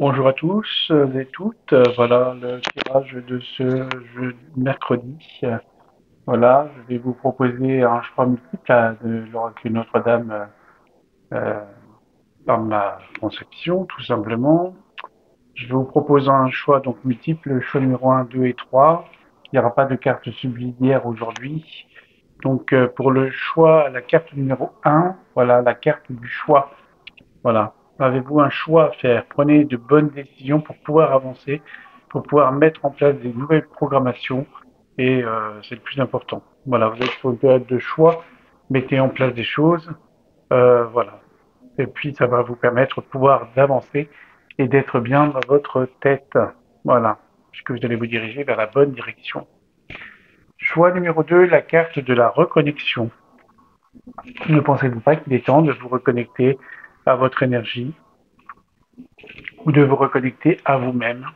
Bonjour à tous et toutes. Voilà le tirage de ce mercredi. Voilà, je vais vous proposer un choix multiple de l'oracle Notre-Dame euh, dans ma conception, tout simplement. Je vais vous proposer un choix donc multiple, choix numéro 1, 2 et 3. Il n'y aura pas de carte subsidiaire aujourd'hui. Donc euh, pour le choix, la carte numéro 1, voilà la carte du choix. Voilà, Avez-vous un choix à faire? Prenez de bonnes décisions pour pouvoir avancer, pour pouvoir mettre en place des nouvelles programmations et euh, c'est le plus important. Voilà, vous êtes sur une période de choix, mettez en place des choses, euh, voilà. Et puis ça va vous permettre de pouvoir d'avancer et d'être bien dans votre tête. Voilà, puisque vous allez vous diriger vers la bonne direction. Choix numéro 2, la carte de la reconnexion. Ne pensez-vous pas qu'il est temps de vous reconnecter à votre énergie ou de vous reconnecter à vous-même.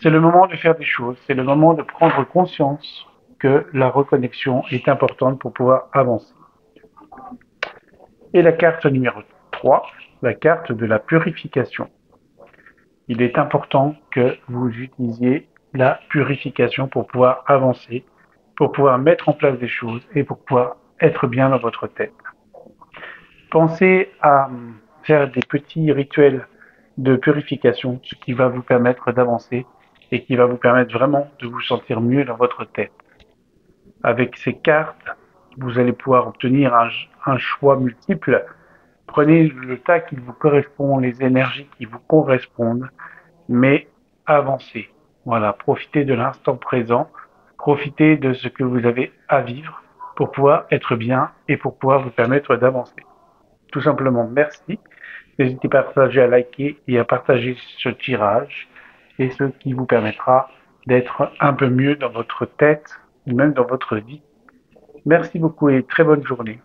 C'est le moment de faire des choses, c'est le moment de prendre conscience que la reconnexion est importante pour pouvoir avancer. Et la carte numéro 3, la carte de la purification. Il est important que vous utilisiez la purification pour pouvoir avancer, pour pouvoir mettre en place des choses et pour pouvoir être bien dans votre tête. Pensez à faire des petits rituels de purification, ce qui va vous permettre d'avancer et qui va vous permettre vraiment de vous sentir mieux dans votre tête. Avec ces cartes, vous allez pouvoir obtenir un, choix multiple. Prenez le tas qui vous correspond, les énergies qui vous correspondent, mais avancez. Voilà, profitez de l'instant présent, profitez de ce que vous avez à vivre pour pouvoir être bien et pour pouvoir vous permettre d'avancer tout simplement merci. N'hésitez pas à partager, à liker et à partager ce tirage et ce qui vous permettra d'être un peu mieux dans votre tête ou même dans votre vie. Merci beaucoup et très bonne journée.